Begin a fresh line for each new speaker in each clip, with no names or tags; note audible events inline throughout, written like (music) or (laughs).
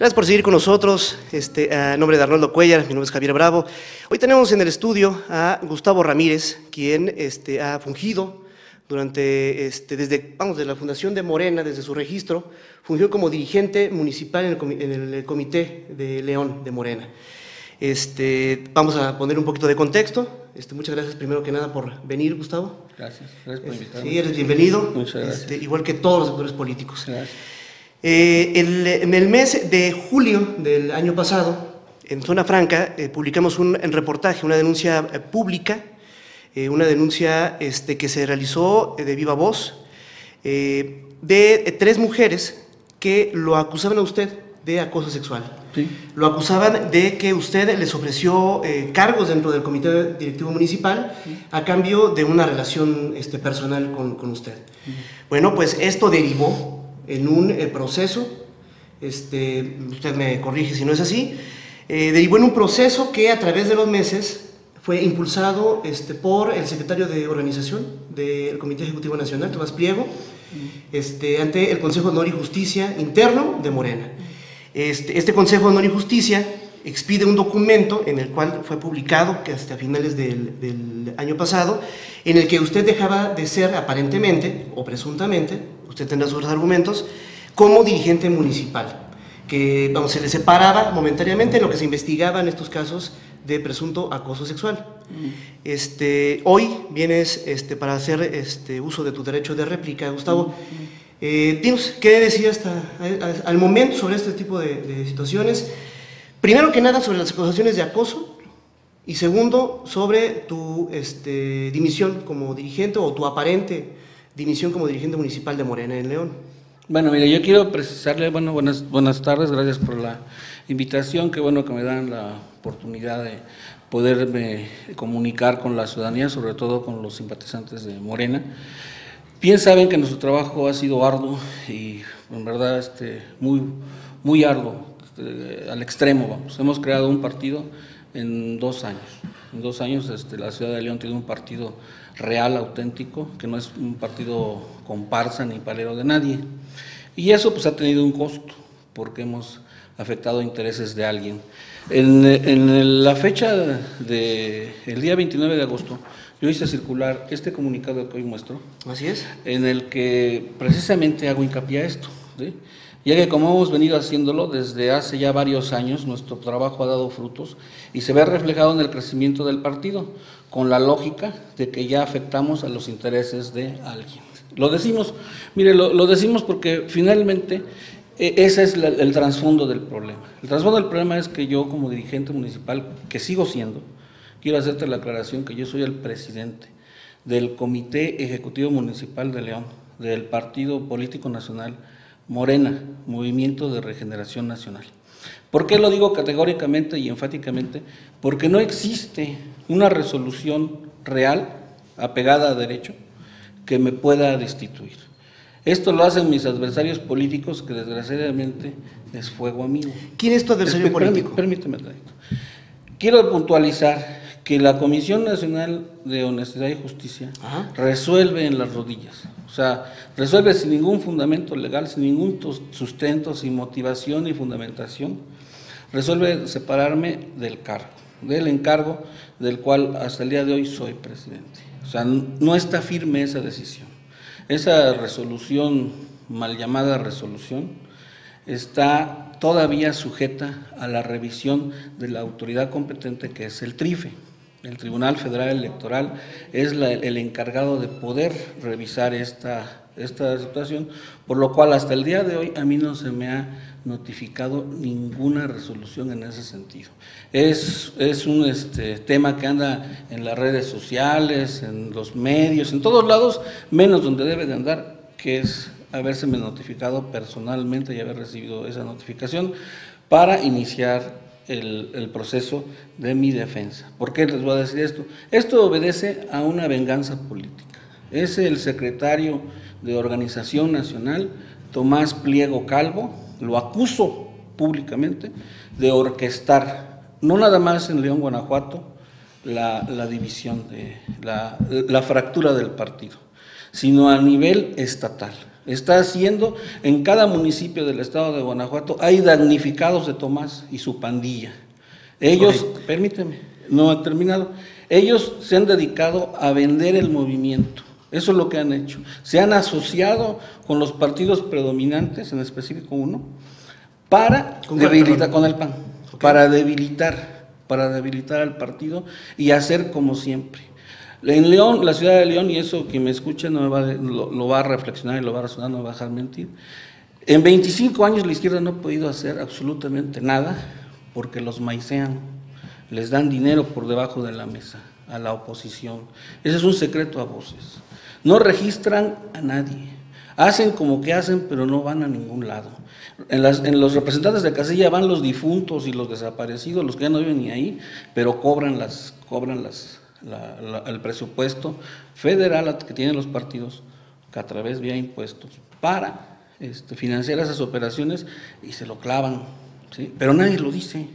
Gracias por seguir con nosotros. Este, a nombre de Arnoldo Cuellar, mi nombre es Javier Bravo. Hoy tenemos en el estudio a Gustavo Ramírez, quien este, ha fungido durante, este, desde, vamos, de la fundación de Morena, desde su registro, fungió como dirigente municipal en el, comité de León de Morena. Este, vamos a poner un poquito de contexto. Este, muchas gracias primero que nada por venir, Gustavo.
Gracias, gracias por invitarme.
Sí, eres bienvenido.
Muchas gracias.
Este, igual que todos los actores políticos.
Gracias.
Eh, en el mes de julio del año pasado, en Zona Franca, eh, publicamos un reportaje, una denuncia eh, pública, una denuncia este, que se realizó de viva voz, de tres mujeres que lo acusaban a usted de acoso sexual.
Sí.
Lo acusaban de que usted les ofreció cargos dentro del comité directivo municipal a cambio de una relación este, personal con, con usted. Bueno, pues esto derivó en un eh, proceso, este, usted me corrige si no es así, eh, derivó en un proceso que a través de los meses fue impulsado este, por el secretario de organización del Comité Ejecutivo Nacional, Tomás Pliego, este, ante el Consejo de Honor y Justicia Interno de Morena. Este, este Consejo de Honor y Justicia expide un documento en el cual fue publicado, que hasta finales del, del año pasado, en el que usted dejaba de ser aparentemente o presuntamente usted tendrá sus argumentos, como dirigente municipal, que vamos, se le separaba momentáneamente en lo que se investigaba en estos casos de presunto acoso sexual. Este, hoy vienes este, para hacer este, uso de tu derecho de réplica, Gustavo. Eh, dinos, ¿qué decías hasta, al momento sobre este tipo de, situaciones? Primero que nada, sobre las acusaciones de acoso, y segundo, sobre tu este, dimisión como dirigente o tu aparente dimisión como dirigente municipal de Morena en León.
Bueno, mire, yo quiero precisarle, bueno, buenas, buenas tardes, gracias por la invitación, qué bueno que me dan la oportunidad de poderme comunicar con la ciudadanía, sobre todo con los simpatizantes de Morena. Bien saben que nuestro trabajo ha sido arduo y en verdad este, muy, muy arduo, este, al extremo, vamos. Hemos creado un partido en dos años. En dos años este, la ciudad de León tiene un partido real, auténtico, que no es un partido comparsa ni palero de nadie. Y eso pues ha tenido un costo, porque hemos afectado intereses de alguien. En, la fecha del el día 29 de agosto, yo hice circular este comunicado que hoy muestro.
Así es.
En el que precisamente hago hincapié a esto. ¿sí? ya que como hemos venido haciéndolo desde hace ya varios años, nuestro trabajo ha dado frutos y se ve reflejado en el crecimiento del partido, con la lógica de que ya afectamos a los intereses de alguien. Lo decimos, mire, lo, decimos porque finalmente e, ese es el trasfondo del problema. El trasfondo del problema es que yo como dirigente municipal, que sigo siendo, quiero hacerte la aclaración que yo soy el presidente del Comité Ejecutivo Municipal de León, del Partido Político Nacional, Morena, Movimiento de Regeneración Nacional. ¿Por qué lo digo categóricamente y enfáticamente? Porque no existe una resolución real, apegada a derecho, que me pueda destituir. Esto lo hacen mis adversarios políticos, que desgraciadamente es fuego amigo.
¿Quién es tu adversario político?
Permíteme, Quiero puntualizar que la Comisión Nacional de Honestidad y Justicia resuelve en las rodillas. O sea, resuelve sin ningún fundamento legal, sin ningún sustento, sin motivación ni fundamentación. Resuelve separarme del cargo, del encargo del cual hasta el día de hoy soy presidente. O sea, no está firme esa decisión. Esa resolución, mal llamada resolución, está todavía sujeta a la revisión de la autoridad competente que es el TRIFE. El Tribunal Federal Electoral es el encargado de poder revisar esta, esta situación, por lo cual hasta el día de hoy a mí no se me ha notificado ninguna resolución en ese sentido. Es, es un este, tema que anda en las redes sociales, en los medios, en todos lados, menos donde debe de andar, que es habérseme notificado personalmente y haber recibido esa notificación para iniciar el, proceso de mi defensa. ¿Por qué les voy a decir esto? Esto obedece a una venganza política. Es el secretario de Organización Nacional, Tomás Pliego Calvo, lo acuso públicamente de orquestar, no nada más en León, Guanajuato, la, división, de, la, la fractura del partido, sino a nivel estatal. está haciendo en cada municipio del estado de Guanajuato, hay damnificados de Tomás y su pandilla. Ellos, permíteme, no he terminado, ellos se han dedicado a vender el movimiento. Eso es lo que han hecho. Se han asociado con los partidos predominantes, en específico uno, para debilitar con el PAN, para debilitar, para debilitar al partido y hacer como siempre. En León, la ciudad de León, y eso que me escuche no va, lo, va a reflexionar y lo va a razonar, no me va a dejar mentir. En 25 años la izquierda no ha podido hacer absolutamente nada porque los maicean, les dan dinero por debajo de la mesa a la oposición. Ese es un secreto a voces. No registran a nadie. Hacen como que hacen, pero no van a ningún lado. En, los representantes de casilla van los difuntos y los desaparecidos, los que ya no viven ni ahí, pero cobran las, cobran las, el presupuesto federal que tienen los partidos que a través vía impuestos para este, financiar esas operaciones y se lo clavan, pero nadie lo dice.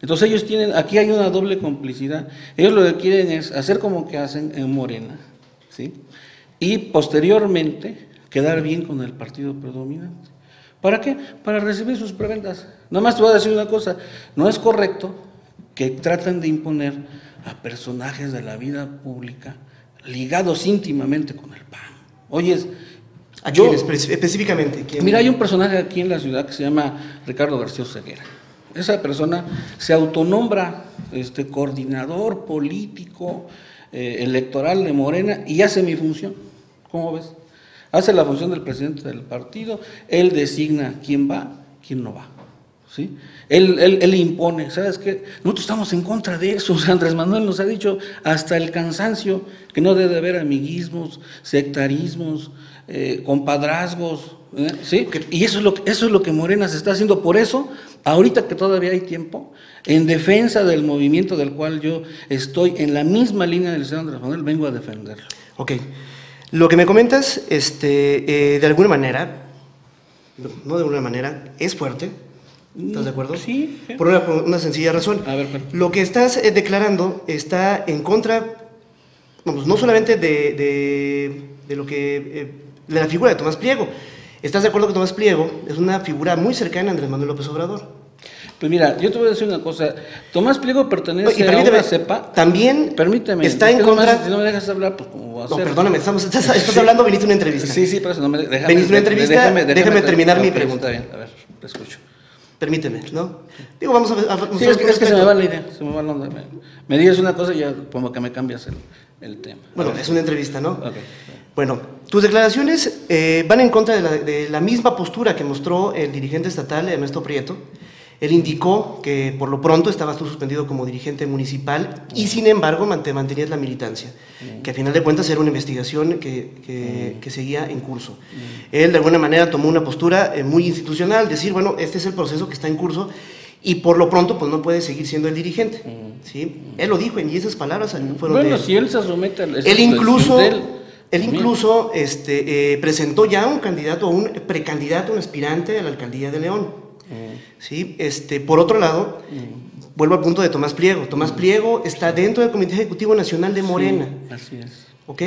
Entonces ellos tienen, aquí hay una doble complicidad. Ellos lo que quieren es hacer como que hacen en Morena, ¿sí? Y posteriormente quedar bien con el partido predominante. ¿Para qué? Para recibir sus prebendas. Nada más te voy a decir una cosa, no es correcto que traten de imponer a personajes de la vida pública ligados íntimamente con el PAN. Oyes,
¿A yo, específicamente?
Mira, hay un personaje aquí en la ciudad que se llama Ricardo García Ceguera. Esa persona se autonombra este, coordinador político eh, electoral de Morena y hace mi función. ¿Cómo ves? Hace la función del presidente del partido, él designa quién va, quién no va. ¿sí? Él, él, impone, ¿sabes qué? Nosotros estamos en contra de eso. (laughs) Andrés Manuel nos ha dicho hasta el cansancio que no debe haber amiguismos, sectarismos, eh, compadrazgos. ¿eh? ¿sí? Y eso es, lo, eso es lo que Morena se está haciendo. Por eso, ahorita que todavía hay tiempo, en defensa del movimiento del cual yo estoy en la misma línea del señor Andrés Manuel, vengo a defenderlo.
Ok. Lo que me comentas, este, eh, de alguna manera, no de alguna manera, es fuerte ¿Estás de acuerdo?
Sí.
Por una, sencilla razón.
A ver,
Lo que estás eh, declarando está en contra, vamos, no solamente de, de, lo que, eh, de la figura de Tomás Pliego. ¿Estás de acuerdo que Tomás Pliego es una figura muy cercana a Andrés Manuel López Obrador?
Pues mira, yo te voy a decir una cosa. Tomás Pliego pertenece a una cepa.
También
permíteme,
está en contra.
si no me dejas hablar, pues como va a
no, perdóname, estamos, estás, hablando, viniste una entrevista.
Sí, sí, pero eso no me
déjame. Viniste una entrevista, déjame, terminar mi pregunta.
Está bien, a ver, te escucho.
Permíteme, ¿no? Digo, vamos a ver.
sí, es, que, se me va la idea. Se me, va la, me, me dices una cosa y ya como que me cambias el, el tema.
Bueno, es una entrevista, ¿no? Okay. Bueno, tus declaraciones eh, van en contra de la, de la, misma postura que mostró el dirigente estatal, Ernesto Prieto, él indicó que por lo pronto estabas tú suspendido como dirigente municipal y sin embargo mantenías la militancia, que a final de cuentas era una investigación que, que, seguía en curso. Él de alguna manera tomó una postura eh, muy institucional, decir, bueno, este es el proceso que está en curso y por lo pronto pues no puede seguir siendo el dirigente. ¿sí? Él lo dijo y esas palabras fueron
bueno, si él se somete al...
Él incluso... Él incluso este, eh, presentó ya un candidato, un precandidato, un aspirante a la alcaldía de León. ¿Sí? Este, por otro lado, vuelvo al punto de Tomás Pliego. Tomás Pliego está dentro del Comité Ejecutivo Nacional de Morena.
así es.
¿Ok?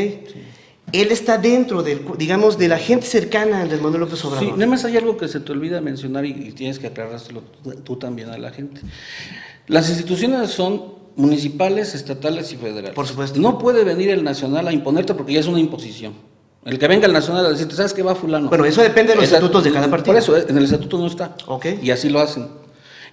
Él está dentro, del, digamos, de la gente cercana del Manuel López Obrador.
Sí, nada más hay algo que se te olvida mencionar y, tienes que aclarárselo tú también a la gente. Las instituciones son municipales, estatales y federales.
Por supuesto.
No puede venir el nacional a imponerte porque ya es una imposición. El que venga el nacional a decirte, ¿sabes qué va fulano?
Bueno, eso depende de los estatutos de cada partido.
Por eso, en el estatuto no está.
Ok.
Y así lo hacen.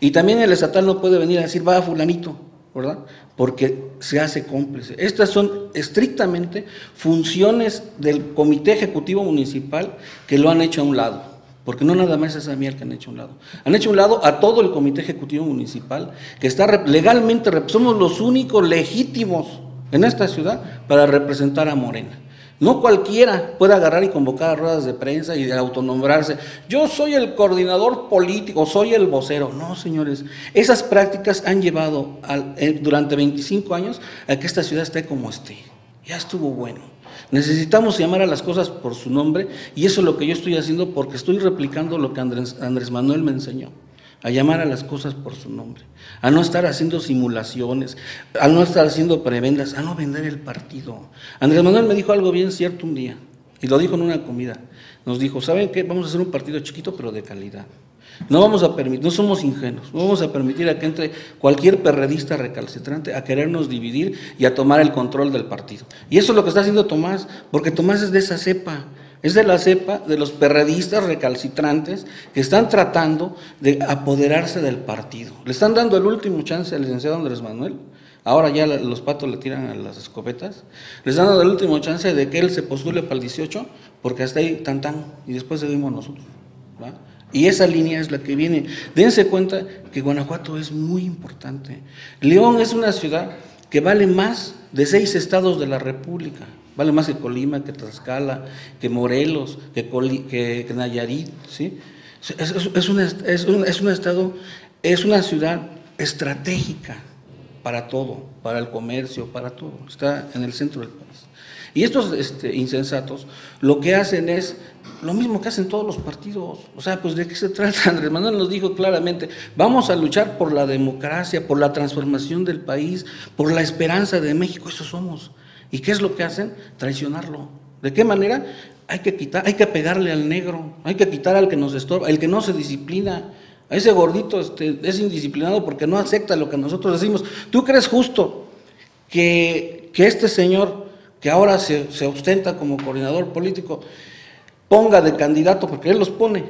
Y también el estatal no puede venir a decir, va a fulanito, ¿verdad? Porque se hace cómplice. Estas son estrictamente funciones del Comité Ejecutivo Municipal que lo han hecho a un lado. Porque no nada más es a mí el que han hecho a un lado. Han hecho a un lado a todo el Comité Ejecutivo Municipal, que está legalmente, somos los únicos legítimos en esta ciudad para representar a Morena. No cualquiera puede agarrar y convocar ruedas de prensa y de autonombrarse. Yo soy el coordinador político, soy el vocero. No, señores, esas prácticas han llevado eh, durante 25 años a que esta ciudad esté como esté. Ya estuvo bueno. Necesitamos llamar a las cosas por su nombre y eso es lo que yo estoy haciendo porque estoy replicando lo que Andrés Manuel me enseñó a llamar a las cosas por su nombre, a no estar haciendo simulaciones, a no estar haciendo prebendas, a no vender el partido. Andrés Manuel me dijo algo bien cierto un día, y lo dijo en una comida. nos dijo, ¿saben qué? Vamos a hacer un partido chiquito pero de calidad. No vamos a permitir, no somos ingenuos, no vamos a permitir a que entre cualquier perredista recalcitrante a querernos dividir y a tomar el control del partido. Y eso es lo que está haciendo Tomás, porque Tomás es de esa cepa, es de la cepa de los perredistas recalcitrantes que están tratando de apoderarse del partido. Le están dando el último chance al licenciado Andrés Manuel. Ahora ya los patos le tiran a las escopetas. Les están dando el último chance de que él se postule para el 18, porque hasta ahí tan tan, y después seguimos nosotros. Y esa línea es la que viene. Dense cuenta que Guanajuato es muy importante. León es una ciudad que vale más de seis estados de la República. Vale más que Colima, que Tlaxcala, que Morelos, que, Nayarit. ¿sí? Es, es, es, un, es un estado, es una ciudad estratégica para todo, para el comercio, para todo. Está en el centro del país. Y estos este, insensatos lo que hacen es lo mismo que hacen todos los partidos. O sea, pues de qué se (laughs) trata. Andrés Manuel nos dijo claramente, vamos a luchar por la democracia, por la transformación del país, por la esperanza de México. Eso somos. ¿Y qué es lo que hacen? Traicionarlo. ¿De qué manera? Hay que quitar, hay que pegarle al negro, hay que quitar al que nos estorba, el que no se disciplina. A ese gordito este, es indisciplinado porque no acepta lo que nosotros decimos. ¿Tú crees justo que, que este señor que ahora se, ostenta como coordinador político, ponga de candidato, porque él los pone,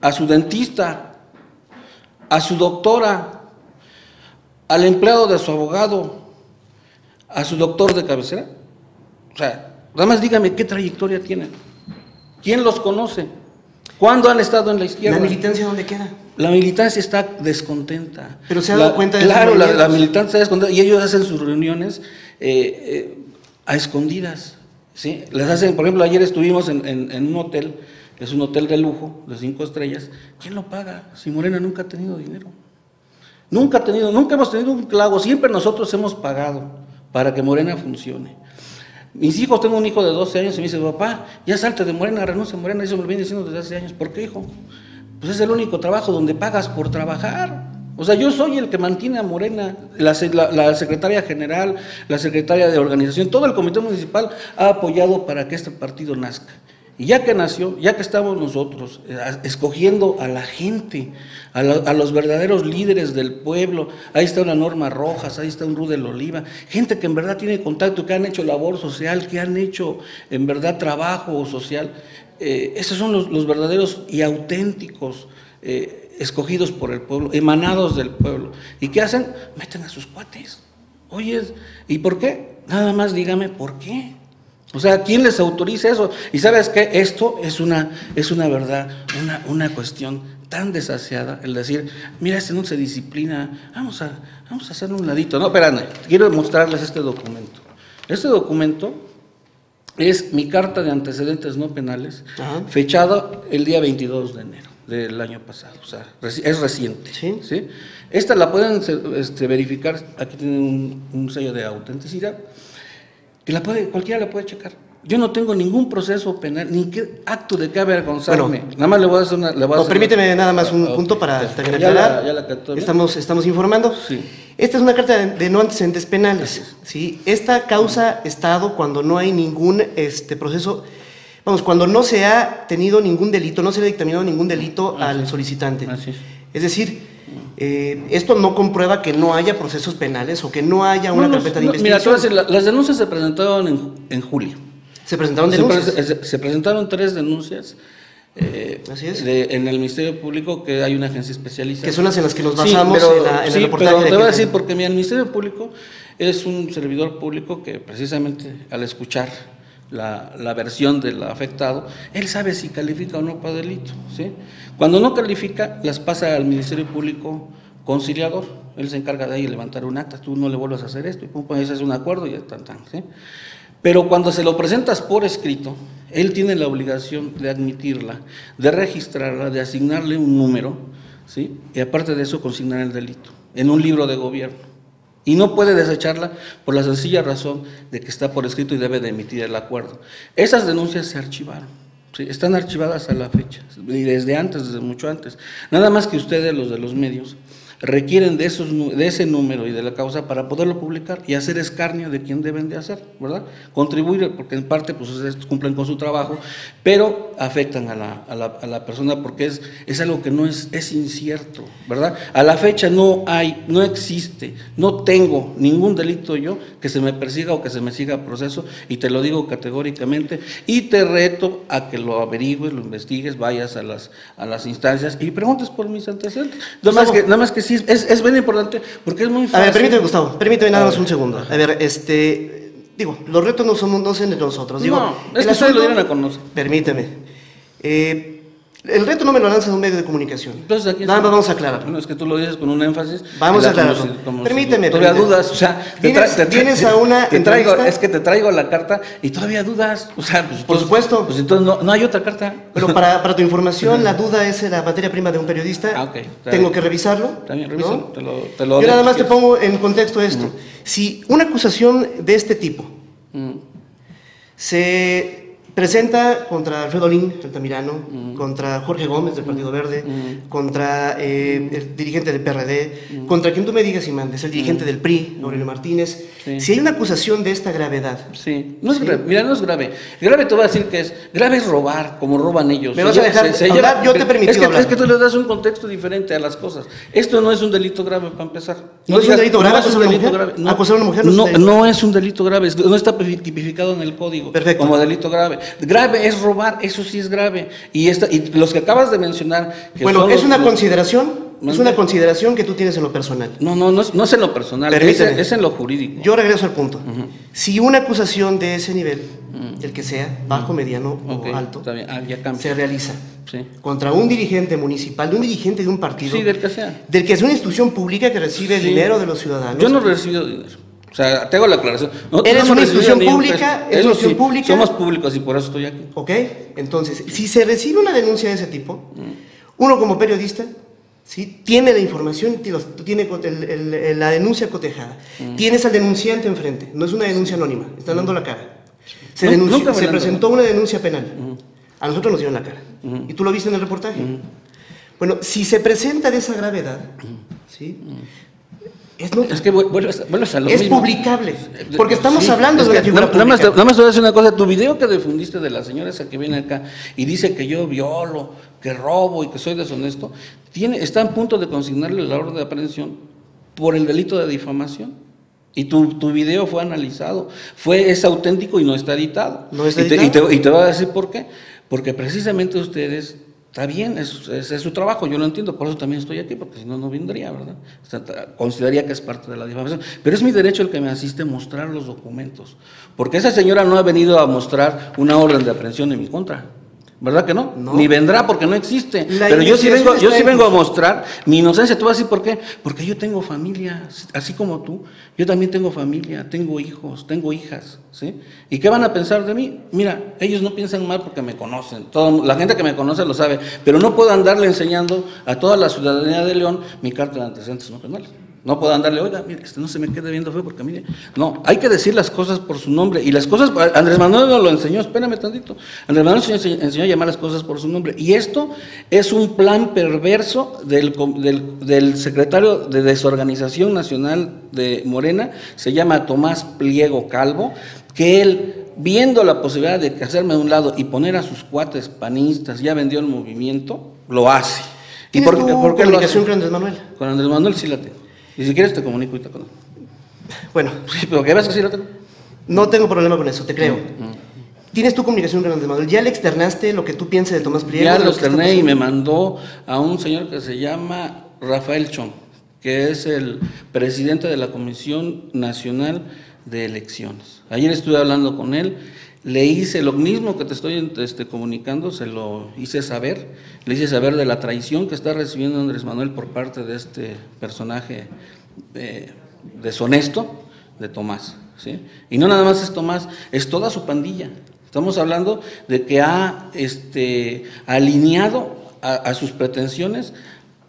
a su dentista, a su doctora, al empleado de su abogado, a su doctor de cabecera. O sea, nada más dígame qué trayectoria tienen. ¿Quién los conoce? ¿Cuándo han estado en la izquierda?
¿La militancia dónde queda?
La militancia está descontenta.
Pero se ha dado cuenta
de Claro, la, militancia está descontenta y ellos hacen sus reuniones eh, eh, a escondidas. ¿sí? Les hacen, por ejemplo, ayer estuvimos en, un hotel, es un hotel de lujo, de cinco estrellas. ¿Quién lo paga? Si Morena nunca ha tenido dinero. Nunca ha tenido, nunca hemos tenido un clavo, siempre nosotros hemos pagado para que Morena funcione. Mis hijos, tengo un hijo de 12 años y me dice, papá, ya salte de Morena, renuncia a Morena, eso me lo viene diciendo desde hace años. ¿Por qué, hijo? Pues es el único trabajo donde pagas por trabajar. O sea, yo soy el que mantiene a Morena, la, secretaria general, la secretaria de organización, todo el comité municipal ha apoyado para que este partido nazca. Y ya que nació, ya que estamos nosotros eh, escogiendo a la gente, a, los verdaderos líderes del pueblo, ahí está una Norma Rojas, ahí está un Rudel Oliva, gente que en verdad tiene contacto, que han hecho labor social, que han hecho en verdad trabajo social, eh, esos son los, verdaderos y auténticos. Eh, escogidos por el pueblo, emanados del pueblo. ¿Y qué hacen? Meten a sus cuates. Oye, ¿y por qué? Nada más dígame por qué. O sea, ¿quién les autoriza eso? Y sabes que esto es una, es una verdad, una, una cuestión tan desasiada, el decir, mira, este no se disciplina, vamos a, vamos a hacer un ladito. No, espérame, quiero mostrarles este documento. Este documento es mi carta de antecedentes no penales, fechado el día 22 de enero del año pasado, o sea, es reciente. ¿Sí? Esta la pueden este, verificar, aquí tienen un, sello de autenticidad, que la puede, cualquiera la puede checar. Yo no tengo ningún proceso penal, ni qué acto de qué avergonzarme. nada más le voy a hacer una...
no, permíteme nada más un punto para terminar. estamos, estamos informando. Sí. Esta es una carta de, no antecedentes penales. ¿sí? Esta causa Estado cuando no hay ningún este, proceso Vamos, cuando no se ha tenido ningún delito, no se le ha dictaminado ningún delito al solicitante. es. decir, eh, esto no comprueba que no haya procesos penales o que no haya una carpeta de investigación.
Mira, las denuncias se presentaron en, julio.
¿Se presentaron denuncias?
Se, presentaron tres denuncias. Eh, Así es. en el Ministerio Público que hay una agencia especializada.
Que son las en las que nos basamos en, la,
el reportaje. Pero te voy a decir, porque mi el Ministerio Público es un servidor público que precisamente al escuchar la, versión del afectado, él sabe si califica o no para delito. ¿sí? Cuando no califica, las pasa al Ministerio Público conciliador. Él se encarga de ahí levantar un acta, tú no le vuelvas a hacer esto, y pum, ese es un acuerdo y tan, tan. ¿sí? Pero cuando se lo presentas por escrito, él tiene la obligación de admitirla, de registrarla, de asignarle un número, ¿sí? y aparte de eso, consignar el delito en un libro de gobierno. Y no puede desecharla por la sencilla razón de que está por escrito y debe de emitir el acuerdo. Esas denuncias se archivaron, están archivadas a la fecha, y desde antes, desde mucho antes. Nada más que ustedes, los de los medios, requieren de, esos, de ese número y de la causa para poderlo publicar y hacer escarnio de quién deben de hacer, ¿verdad? Contribuir, porque en parte pues cumplen con su trabajo, pero afectan a la, a la, a la persona porque es, es algo que no es, es incierto, ¿verdad? A la fecha no hay, no existe, no tengo ningún delito yo que se me persiga o que se me siga a proceso y te lo digo categóricamente y te reto a que lo averigües, lo investigues, vayas a las, a las instancias y preguntes por mis antecedentes. Nada más que, nada más que sí, es, es bien importante porque es muy fácil.
A ver, permíteme, Gustavo, permíteme nada más un segundo. A ver, este, digo, los retos no son, no son de nosotros. Digo,
no, es que ustedes lo
asunto-
dieron a conocer.
Permíteme. Eh, el reto no me lo lanza un medio de comunicación.
Entonces aquí
Nada más vamos a aclarar.
Bueno, es que tú lo dices con un énfasis.
Vamos a
como
aclararlo.
si- como si
Permíteme,
Todavía
permíteme.
dudas, o sea,
Vienes- vienes a una
te traigo, es que te traigo la carta y todavía dudas, o sea, pues,
Por
entonces-
supuesto.
Pues entonces no, no hay otra carta.
Pero para, para tu información, (laughs) la duda es la materia prima de un periodista.
Ah, ok, está
Tengo que revisarlo. ¿no?
revísalo, te lo, te lo
Yo nada más te pongo en contexto esto. Si una acusación de este tipo se presenta contra Alfredo Lin, Altamirano,
Mm.
contra Jorge Gómez del Partido Verde, contra eh, el dirigente del PRD, contra quien tú me digas y mandes, el dirigente del PRI, Aurelio Martínez.
Mm. Sí.
Si hay una acusación de esta gravedad,
Sí, no es
Sí.
grave. Mira, no es grave. Grave te voy a decir que es. Grave es robar, como roban ellos.
¿Me vas a dejar hablar? Yo te he permitido
es que,
hablar.
Es que tú le das un contexto diferente a las cosas. Esto no es un delito grave para empezar.
¿No es un delito grave
es un
acosar a una
delito
mujer?
grave. No,
¿Acosar a una mujer no es un
no, no es un delito grave. No está tipificado en el código
Perfecto.
como delito grave. Grave es robar, eso sí es grave. Y, esta, y los que acabas de mencionar. Que
bueno, es una
los-
consideración, es una consideración que tú tienes en lo personal.
No, no, no es, no es en lo personal, es, en lo jurídico.
Yo regreso al punto. Si una acusación de ese nivel, el que sea, bajo, mediano o alto.
Ah,
se realiza
Sí.
contra un dirigente municipal, de un dirigente de un partido,
Sí, del que sea.
del que es una institución pública que recibe
Sí.
dinero de los ciudadanos.
Yo no he recibido dinero. O sea, te hago la aclaración. Nosotros
Eres
no
una institución pública,
Eso
institución
sí,
pública.
Somos públicos y por eso estoy aquí.
¿Ok? Entonces, si se recibe una denuncia de ese tipo, uno como periodista, ¿sí? tiene la información, tiene tiene el- el- el- la denuncia cotejada, tienes al denunciante enfrente, no es una denuncia anónima, está dando la cara. Se,
Nu-
denunció- se presentó una denuncia penal, a nosotros nos dieron la cara, y tú lo viste en el reportaje. Bueno, si se presenta de esa gravedad, ¿sí? Es nota.
Es que vu- vuelves, vuelves a lo
es
mismo.
publicable, porque estamos
Sí,
hablando
es
de
que
figura
na- nada, más, te-
pública.
nada más te voy a decir una cosa. Tu video que difundiste de la señora esa que viene acá y dice que yo violo, que robo y que soy deshonesto, tiene, está a punto de consignarle la orden de aprehensión por el delito de difamación. Y tu, tu video fue analizado, fue, es auténtico y no está editado.
¿No está
y, te, y,
editado?
te, y te voy a decir por qué. Porque precisamente ustedes, está bien, es, su trabajo, yo lo entiendo, por eso también estoy aquí, porque si no, no vendría, ¿verdad? Consideraría que es parte de la difamación. Pero es mi derecho el que me asiste mostrar los documentos. Porque esa señora no ha venido a mostrar una orden de aprehensión en mi contra. ¿Verdad que no?
No.
Ni vendrá porque no existe.
La
Pero yo sí vengo, yo sí
en
vengo a mostrar mi inocencia. Tú vas a decir por qué. Porque yo tengo familia, así como tú. Yo también tengo familia, tengo hijos, tengo hijas. ¿sí? ¿Y qué van a pensar de mí? Mira, ellos no piensan mal porque me conocen. Todo, la gente que me conoce lo sabe. Pero no puedo andarle enseñando a toda la ciudadanía de León mi carta de antecedentes no penales. No puedo andarle, oiga, mire, este no se me quede viendo feo porque mire. No, hay que decir las cosas por su nombre. Y las cosas, Andrés Manuel nos lo enseñó, espérame tantito. Andrés Manuel enseñó, enseñó a llamar las cosas por su nombre. Y esto es un plan perverso del, com- del, del secretario de Desorganización Nacional de Morena, se llama Tomás Pliego Calvo, que él, viendo la posibilidad de hacerme de un lado y poner a sus cuates panistas, ya vendió el movimiento, lo hace.
¿Tienes
por
tu
por qué lo hace?
con Andrés Manuel?
Con Andrés Manuel sí la tengo. Y si quieres te comunico ahorita con él.
Bueno, (laughs)
Sí, pero que veas que sí la tengo.
no tengo problema con eso, te creo.
Mm,
¿Tienes tu comunicación con Andrés Manuel? ¿Ya le externaste lo que tú piensas de Tomás Pliego?
Ya lo externé y me mandó a un señor que se llama Rafael Chong, que es el presidente de la Comisión Nacional de Elecciones. Ayer estuve hablando con él, le hice lo mismo que te estoy este, comunicando, se lo hice saber, le hice saber de la traición que está recibiendo Andrés Manuel por parte de este personaje eh, deshonesto de Tomás. ¿sí? Y no nada más es Tomás, es toda su pandilla. Estamos hablando de que ha este, alineado a, a sus pretensiones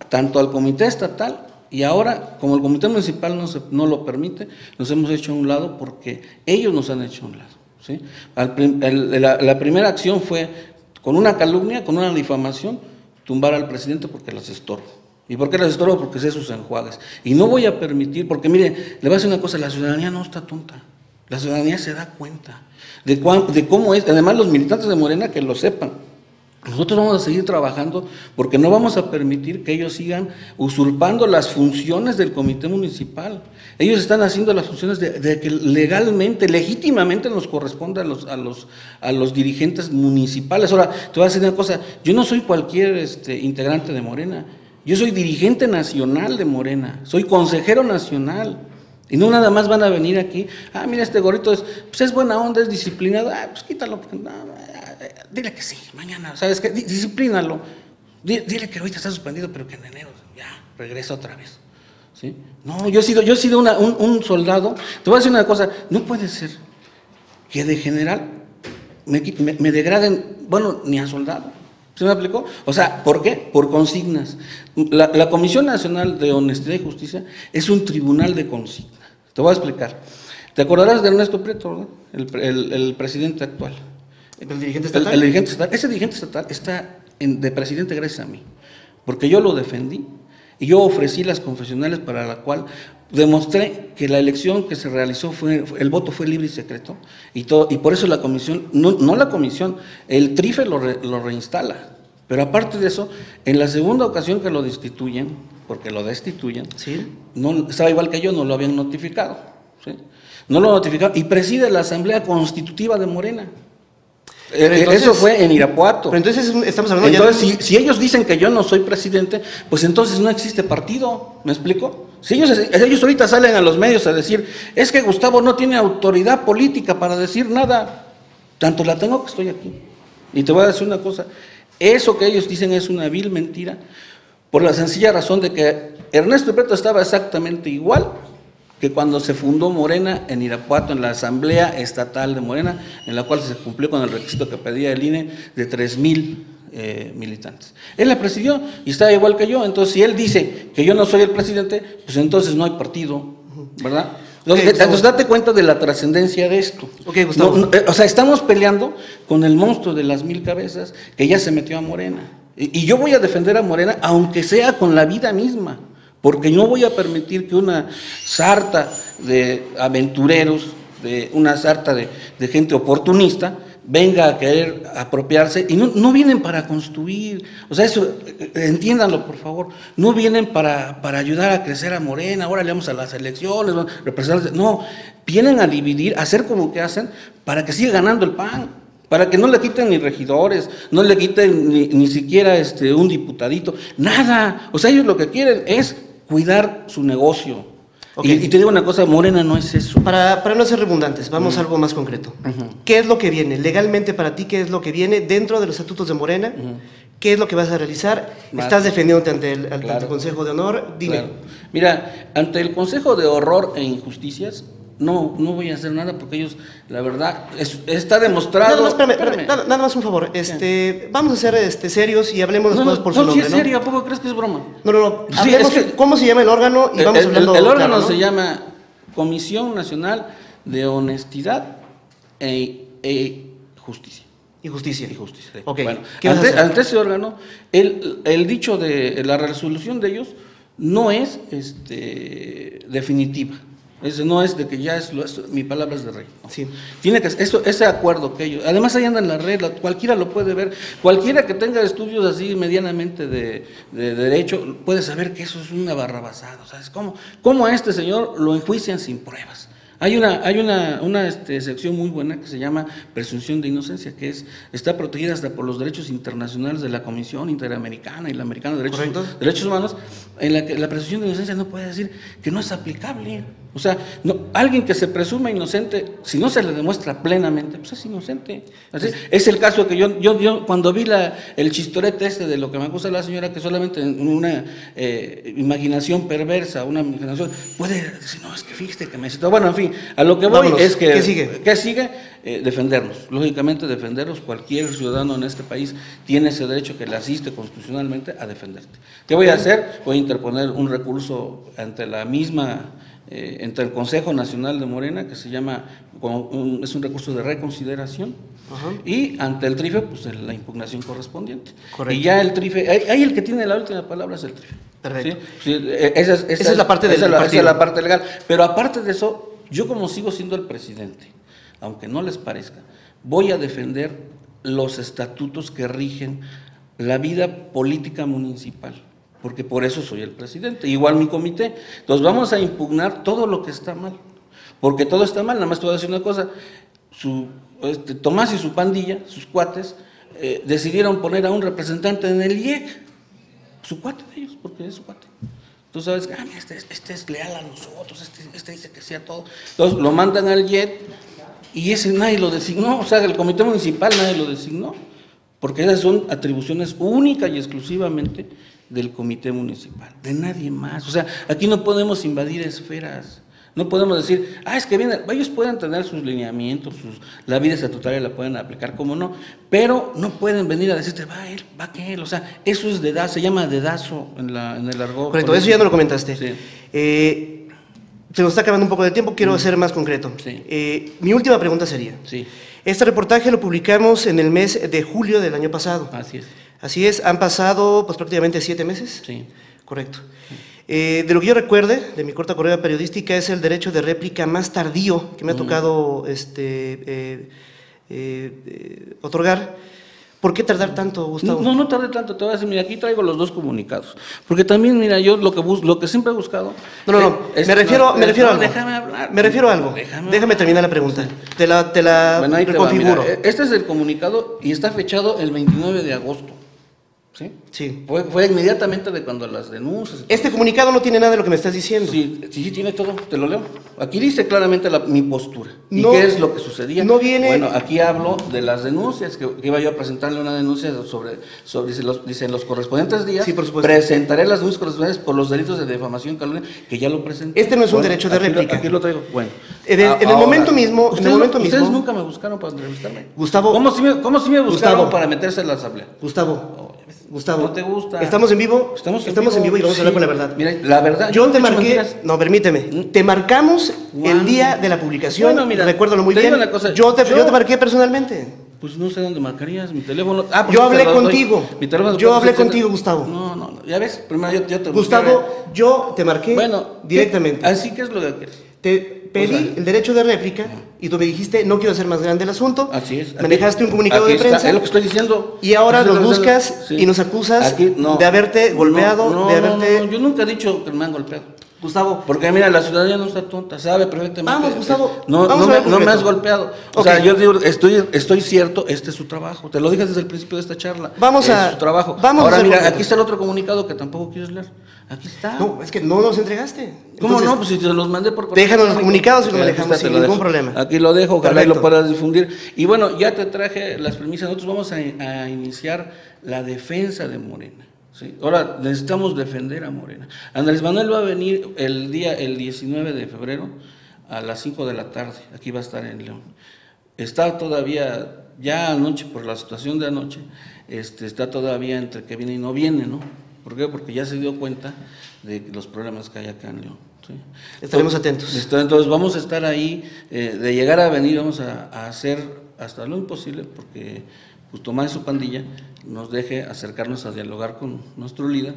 tanto al comité estatal y ahora, como el comité municipal no, se- no lo permite, nos hemos hecho a un lado porque ellos nos han hecho a un lado. La, la primera acción fue con una calumnia, con una difamación, tumbar al presidente porque los estorbo. ¿Y por qué las estorbo? Porque sé sus enjuagues. Y no voy a permitir, porque mire, le voy a decir una cosa, la ciudadanía no está tonta. La ciudadanía se da cuenta de, de cómo es, además los militantes de Morena que lo sepan. Nosotros vamos a seguir trabajando porque no vamos a permitir que ellos sigan usurpando las funciones del comité municipal. Ellos están haciendo las funciones de, que legalmente, legítimamente nos corresponde a los, a, los, a los dirigentes municipales. Ahora, te voy a decir una cosa, yo no soy cualquier este, integrante de Morena, yo soy dirigente nacional de Morena, soy consejero nacional. Y no nada más van a venir aquí, ah, mira, este gorrito es, pues es buena onda, es disciplinado, ah, pues quítalo, dile que sí, mañana, ¿sabes qué? Disciplínalo. Dile que ahorita está suspendido, pero que en enero ya regresa otra vez. ¿Sí? No, yo he sido, yo he sido un, soldado. Te voy a decir una cosa, no puede ser que de general me, degraden, bueno, ni a soldado. ¿Se me aplicó? O sea, ¿por qué? Por consignas. La, Comisión Nacional de Honestidad y Justicia es un tribunal de consignas. Te voy a explicar. ¿Te acordarás de Ernesto Prieto, el presidente actual?
¿El dirigente estatal?
El, dirigente estatal. Ese dirigente estatal está de presidente gracias a mí, porque yo lo defendí y yo ofrecí las confesionales para la cual demostré que la elección que se realizó fue, el voto fue libre y secreto y, todo, y por eso la comisión, no, no la comisión, el TRIFE lo, lo, reinstala. Pero aparte de eso, en la segunda ocasión que lo destituyen, porque lo destituyen, ¿Sí? no, estaba igual que yo, no lo habían notificado. ¿sí? No lo notificaron y preside la Asamblea Constitutiva de Morena. Eh, eso fue en Irapuato.
Pero entonces estamos hablando
entonces, si, ellos dicen que yo no soy presidente, pues entonces no existe partido. ¿Me explico? Si ellos, ellos ahorita salen a los medios a decir, es que Gustavo no tiene autoridad política para decir nada, tanto la tengo que estoy aquí. Y te voy a decir una cosa, eso que ellos dicen es una vil mentira, por la sencilla razón de que Ernesto Preto estaba exactamente igual que cuando se fundó Morena en Irapuato, en la Asamblea Estatal de Morena, en la cual se cumplió con el requisito que pedía el INE de 3 mil eh, militantes. Él la presidió y está igual que yo, entonces si él dice que yo no soy el presidente, pues entonces no hay partido, ¿verdad? Entonces, date cuenta de la trascendencia de esto.
Okay,
eh, o sea, estamos peleando con el monstruo de las mil cabezas que ya se metió a Morena. y yo voy a defender a Morena, aunque sea con la vida misma porque no voy a permitir que una sarta de aventureros, de una sarta de, gente oportunista, venga a querer apropiarse y no, vienen para construir, o sea, eso, eh, entiéndanlo por favor, no vienen para, para ayudar a crecer a Morena, ahora le vamos a las elecciones, no, vienen a dividir, a hacer como que hacen para que siga ganando el PAN, para que no le quiten ni regidores, no le quiten ni, ni siquiera este, un diputadito, nada, o sea, ellos lo que quieren es cuidar su negocio. Y, te digo una cosa, Morena no es eso.
Para, para no ser redundantes, vamos a algo más concreto. ¿Qué es lo que viene? Legalmente para ti, ¿qué es lo que viene dentro de los estatutos de Morena? ¿Qué es lo que vas a realizar? ¿Estás defendiéndote ante el, Consejo de Honor? Dime.
Mira, ante el Consejo de Horror e Injusticias, no, no voy a hacer nada porque ellos, la verdad, está demostrado.
Nada más, un favor. Este, vamos a ser este, serios y hablemos después por su nombre.
Si es serio, ¿a poco crees que es broma?
No, no, no. Hablemos, ¿Cómo se llama el órgano?
Y vamos el, hablando, el, órgano se llama Comisión Nacional de Honestidad e, e Justicia.
Y justicia.
Y justicia. Bueno, ante, ante, ese órgano, el, el dicho de la resolución de ellos no es este, definitiva. Ese no es de que ya es, mi palabra es de rey. Sí. Tiene que eso, ese acuerdo que ellos. Además ahí anda en la red, cualquiera lo puede ver. Cualquiera que tenga estudios así medianamente de, derecho puede saber que eso es una barrabasada. ¿Sabes cómo? ¿Cómo a este señor lo enjuician sin pruebas? Hay una, hay una, una este, sección muy buena que se llama presunción de inocencia, que es, está protegida hasta por los derechos internacionales de la Comisión Interamericana y la Americana de Derechos, Derechos Humanos, en la que la presunción de inocencia no puede decir que no es aplicable. O sea, no, alguien que se presume inocente, si no se le demuestra plenamente, pues es inocente. Así, es el caso que yo, yo, yo cuando vi la, el chistorete este de lo que me acusa la señora, que solamente en una eh, imaginación perversa, una imaginación, puede decir, no, es que fíjate que me citó. Bueno, en fin, a lo que voy es que...
¿Qué sigue?
¿Qué sigue? Eh, defendernos. Lógicamente, defendernos. Cualquier ciudadano en este país tiene ese derecho que le asiste constitucionalmente a defenderte. ¿Qué voy a hacer? Voy a interponer un recurso ante la misma eh, entre el Consejo Nacional de Morena, que se llama, es un recurso de reconsideración, y ante el TRIFE, pues la impugnación correspondiente. Y ya el TRIFE, ahí, el que tiene la última palabra es el TRIFE.
Perfecto.
Eh, esa, es, la parte esa es la parte legal. Pero aparte de eso, yo como sigo siendo el presidente, aunque no les parezca, voy a defender los estatutos que rigen la vida política municipal, porque por eso soy el presidente, igual mi comité. Entonces vamos a impugnar todo lo que está mal, porque todo está mal, nada más te voy a decir una cosa, su, este, Tomás y su pandilla, sus cuates, eh, decidieron poner a un representante en el IEC, su cuate de ellos, porque es su cuate. Tú sabes que ah, este, este, es leal a nosotros, este, este dice que sea todo. Entonces lo mandan al JET y ese nadie lo designó, o sea, el comité municipal nadie lo designó, porque esas son atribuciones únicas y exclusivamente del comité municipal, de nadie más. O sea, aquí no podemos invadir esferas. No podemos decir, ah, es que viene, ellos pueden tener sus lineamientos, sus, la vida estatutaria la pueden aplicar, como no, pero no pueden venir a decirte, va él, va que él, o sea, eso es dedazo, se llama dedazo en, la, en el argot.
Correcto, eso ya no lo comentaste. Sí. Eh, se nos está acabando un poco de tiempo, quiero ser más concreto. Eh, mi última pregunta sería,
sí.
este reportaje lo publicamos en el mes de julio del año pasado.
Así es.
Así es, han pasado pues prácticamente siete meses.
Sí.
Correcto. Eh, de lo que yo recuerde, de mi corta carrera periodística, es el derecho de réplica más tardío que me ha tocado este, eh, otorgar ¿Por qué tardar tanto, Gustavo?
No, no tardé tanto, te voy a decir, mira, aquí traigo los dos comunicados. Porque también, mira, yo lo que lo que siempre he buscado.
No, no, no, me refiero, me refiero a algo. Déjame hablar. Me refiero a algo. Déjame, terminar la pregunta. Te la, te la bueno, reconfiguro.
este es el comunicado y está fechado el 29 de agosto. ¿Sí?
Sí.
Fue, inmediatamente de cuando las denuncias.
Este comunicado no tiene nada de lo que me estás diciendo.
Sí, sí, tiene todo. Te lo leo. Aquí dice claramente mi postura. ¿Y qué es lo que sucedía?
No viene.
Bueno, aquí hablo de las denuncias, que, iba yo a presentarle una denuncia sobre, sobre dice, los, dice, en los correspondientes días.
Sí, por supuesto.
Presentaré las denuncias correspondientes por los delitos de defamación calumnia, que ya lo presenté.
Este no es un derecho de réplica.
aquí lo traigo. Bueno.
En el, momento mismo. En el momento
ustedes nunca me buscaron para entrevistarme.
Gustavo.
¿Cómo si me, cómo si me buscaron para meterse en la asamblea?
Gustavo. Gustavo.
No te gusta.
¿Estamos en vivo? Estamos en, vivo, y vamos a hablar con la verdad.
Mira, la verdad.
Yo te marqué. No, permíteme. Te marcamos el día de la publicación. Bueno, mira. Recuérdalo muy bien.
Cosa,
yo, te, yo, te marqué personalmente.
Pues no sé dónde marcarías mi teléfono. Ah,
yo hablé contigo. Mi teléfono yo hablé contigo, Gustavo.
No, no, no. Ya ves, primero yo, yo te
Gustavo, yo te marqué bueno, directamente.
Así que es lo que quieres.
Te pedí el derecho de réplica y tú me dijiste, no quiero hacer más grande el asunto.
Así es.
me dejaste un comunicado de prensa.
es lo que estoy diciendo.
Y ahora nos buscas y nos acusas de haberte golpeado, de haberte...
yo nunca he dicho que me han golpeado.
Gustavo.
Porque mira, la ciudadanía no está tonta, sabe perfectamente.
Vamos, Gustavo.
No, no, me, has golpeado. O sea, yo digo, estoy, estoy cierto, este es su trabajo. Te lo dije desde el principio de esta charla.
Vamos a.
Es su trabajo.
Vamos
Ahora, mira, aquí está el otro comunicado que tampoco quieres leer. Aquí está.
No, es que no los entregaste.
¿Cómo no? Pues si te los mandé por
correo. Déjanos los comunicados y lo dejamos sin ningún problema.
Aquí lo dejo, ojalá y lo puedas difundir. Y bueno, ya te traje las premisas. Nosotros vamos a, a iniciar la defensa de Morena. Ahora necesitamos defender a Morena. Andrés Manuel va a venir el día, el 19 de febrero, a las 5 de la tarde. Aquí va a estar en León. Está todavía, ya anoche, por la situación de anoche, este, está todavía entre que viene y no viene, ¿no? ¿Por qué? Porque ya se dio cuenta de los problemas que hay acá en León.
Estaremos atentos.
Entonces vamos a estar ahí, eh, de llegar a venir, vamos a, a hacer hasta lo imposible, porque pues Tomás y su pandilla nos deje acercarnos a dialogar con nuestro líder,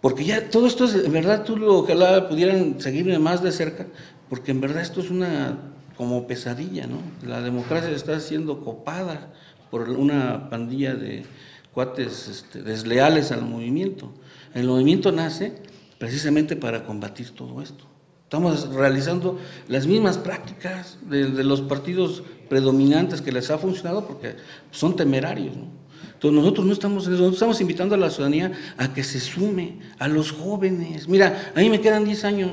porque ya todo esto es, en verdad, tú ojalá pudieran seguirme más de cerca, porque en verdad esto es una como pesadilla, ¿no? La democracia está siendo copada por una pandilla de cuates este, desleales al movimiento. El movimiento nace precisamente para combatir todo esto. Estamos realizando las mismas prácticas de los partidos predominantes que les ha funcionado porque son temerarios. Entonces nosotros no estamos nosotros estamos invitando a la ciudadanía a que se sume, a los jóvenes. Mira, a mí me quedan 10 años,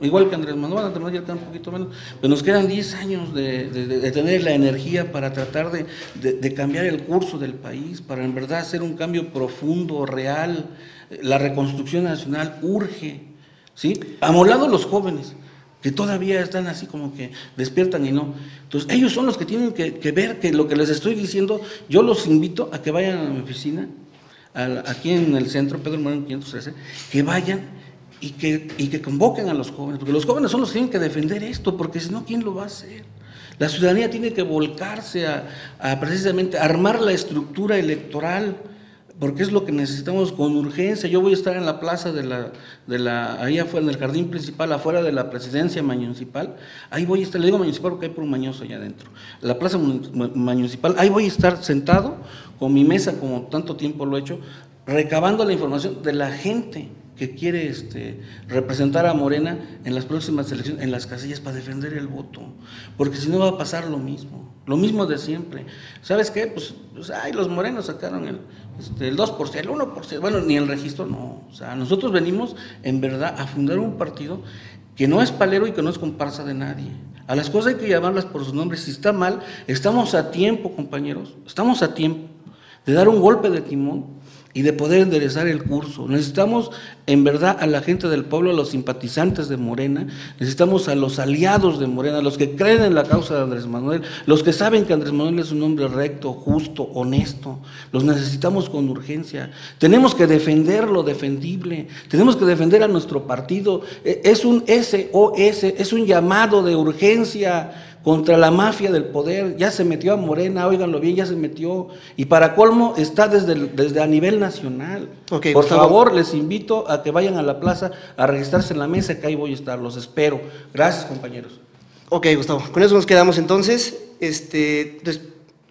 igual que Andrés Manuel, Andrés Manuel ya queda un poquito menos, pero nos quedan 10 años de, tener la energía para tratar de, cambiar el curso del país, para en verdad hacer un cambio profundo, real. La reconstrucción nacional urge, ¿sí? Amolado los jóvenes que todavía están así como que despiertan y no. Entonces, ellos son los que tienen que, ver que lo que les estoy diciendo, yo los invito a que vayan a mi oficina, aquí en el centro, Pedro Moreno 513, que vayan y que, y que convoquen a los jóvenes, porque los jóvenes son los que tienen que defender esto, porque si no, ¿quién lo va a hacer? La ciudadanía tiene que volcarse a, a precisamente armar la estructura electoral, porque es lo que necesitamos con urgencia. Yo voy a estar en la plaza de la, de la ahí afuera, en el jardín principal, afuera de la presidencia municipal. Ahí voy a estar, le digo municipal porque hay por un mañoso allá adentro. La plaza municipal, ahí voy a estar sentado con mi mesa, como tanto tiempo lo he hecho, recabando la información de la gente que quiere este, representar a Morena en las próximas elecciones, en las casillas, para defender el voto. Porque si no va a pasar lo mismo, lo mismo de siempre. ¿Sabes qué? Pues, pues ay, los morenos sacaron el, este, el 2%, el 1%, bueno, ni el registro, no. O sea, nosotros venimos en verdad a fundar un partido que no es palero y que no es comparsa de nadie. A las cosas hay que llamarlas por sus nombres. Si está mal, estamos a tiempo, compañeros, estamos a tiempo de dar un golpe de timón y de poder enderezar el curso. Necesitamos en verdad a la gente del pueblo, a los simpatizantes de Morena, necesitamos a los aliados de Morena, los que creen en la causa de Andrés Manuel, los que saben que Andrés Manuel es un hombre recto, justo, honesto, los necesitamos con urgencia. Tenemos que defender lo defendible, tenemos que defender a nuestro partido. E, es un SOS, es un llamado de urgencia contra la mafia del poder, ya se metió a Morena, óiganlo bien, ya se metió, y para colmo está desde, desde a nivel nacional. Por favor, les invito a que vayan a la plaza a registrarse en la mesa, que ahí voy a estar, los espero. Gracias, compañeros.
Ok, Gustavo, con eso nos quedamos entonces. Este,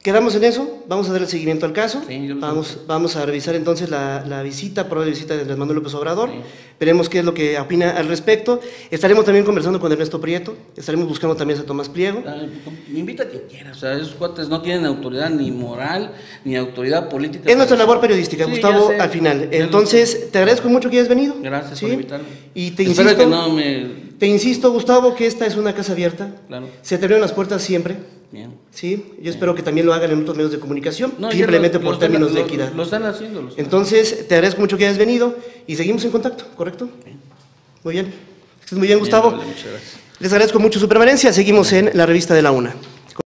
Quedamos en eso, vamos a dar el seguimiento al caso, vamos, vamos a revisar entonces la, la visita, probable visita de Andrés Manuel López Obrador, veremos qué es lo que opina al respecto, estaremos también conversando con Ernesto Prieto, estaremos buscando también a Tomás Pliego.
Ah, me invita a quien quiera, o sea, esos cuates no tienen autoridad ni moral, ni autoridad política.
Es nuestra labor periodística, Gustavo, al final. Entonces, te agradezco mucho que hayas venido.
Gracias por invitarme.
Y te insisto, que no me... te insisto, Gustavo, que esta es una casa abierta, claro. se te abren las puertas siempre. Bien. Sí, yo espero que también lo hagan en otros medios de comunicación, simplemente por términos de equidad.
Lo, están haciendo.
Entonces, te agradezco mucho que hayas venido y seguimos en contacto, ¿correcto? Muy bien. Estás muy bien, Gustavo. muchas gracias. Les agradezco mucho su permanencia. Seguimos en la revista de la UNA.